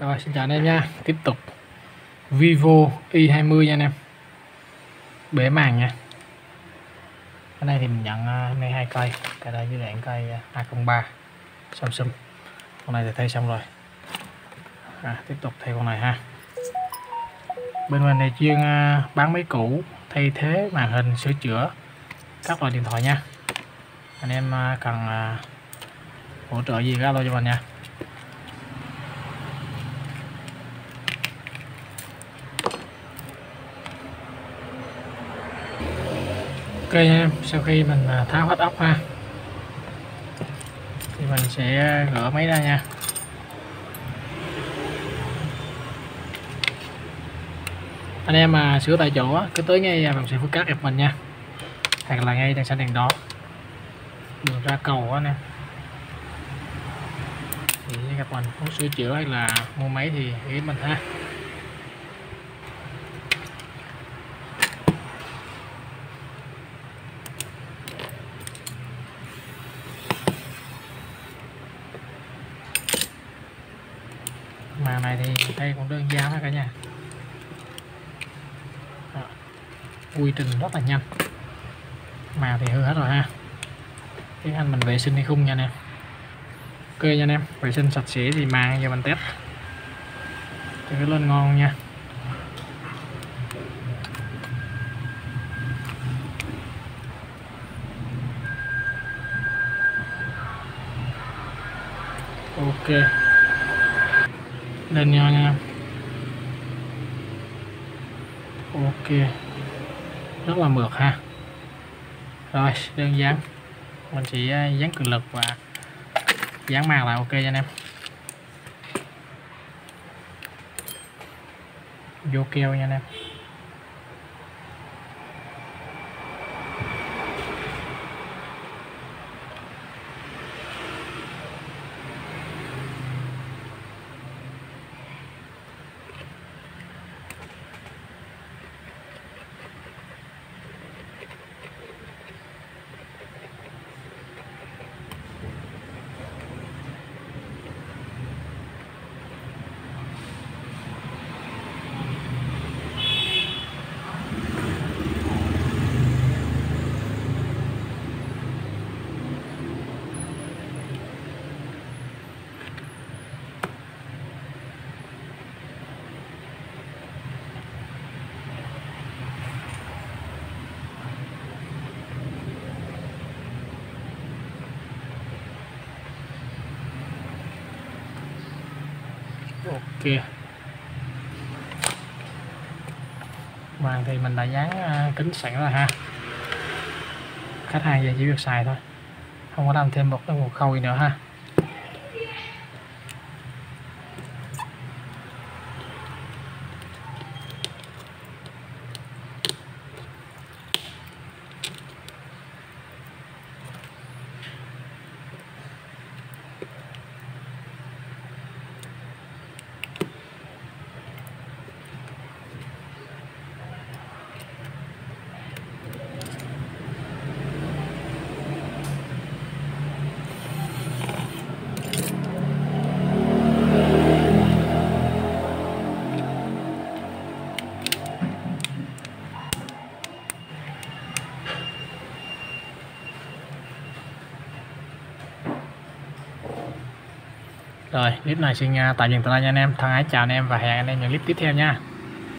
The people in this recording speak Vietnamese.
Rồi xin chào anh em nha. Tiếp tục. Vivo Y20 nha anh em. Bể màng nha. Cái này thì mình nhận à, hôm nay hai cây. Cái đây với lại cây à, 203 Samsung. Con này thì thay xong rồi. À, Tiếp tục thay con này ha. Bên mình này chuyên à, bán máy cũ Thay thế màn hình sửa chữa Các loại điện thoại nha. Anh em cần hỗ trợ gì alo cho mình nha. Ok em sau khi mình à, tháo hết ốc ha. Thì mình sẽ gỡ máy ra nha. Anh em mà sửa tại chỗ cứ tới ngay à, bằng sẽ phước cát gặp mình nha. Hoặc là ngay đằng xanh đèn đỏ. Đường ra cầu quá nè. Thì gặp mình muốn sửa chữa hay là mua máy thì ý mình ha. Màn này thì đây cũng đơn giản hết cả nhà. Đó. quy trình rất là nhanh. Màu thì hư hết rồi ha. Cái anh mình vệ sinh hay không nha anh em? Ok nha anh em, vệ sinh sạch sẽ thì mang giờ mình test. Cho cái lên ngon nha. Ok lên nhau nha. Ok. Rất là mượt ha. Rồi, đơn giản. Mình chỉ ờ, dán cường lực và dán màng lại ok cho anh em. Vô keo nha anh em. Ok. Màn thì mình đã dán à, kính sẵn rồi ha. Khách hàng giờ chỉ việc xài thôi. Không có làm thêm một cái một khâu gì nữa ha. Rồi, clip này xin à, tạm dừng tại đây nha anh em. Thân ái chào anh em và hẹn anh em những clip tiếp theo nha.